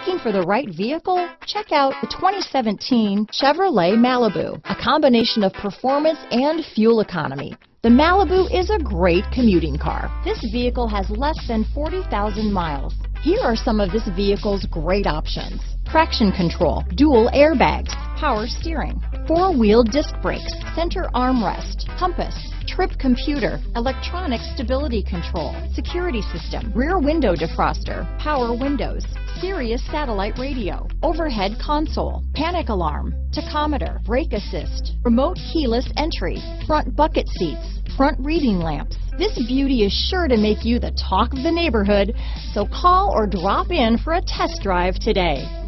Looking for the right vehicle? Check out the 2017 Chevrolet Malibu, a combination of performance and fuel economy. The Malibu is a great commuting car. This vehicle has less than 40,000 miles. Here are some of this vehicle's great options. Traction control, dual airbags, power steering, four-wheel disc brakes, center armrest, compass, trip computer, electronic stability control, security system, rear window defroster, power windows, Sirius satellite radio, overhead console, panic alarm, tachometer, brake assist, remote keyless entry, front bucket seats, front reading lamps. This beauty is sure to make you the talk of the neighborhood, so call or drop in for a test drive today.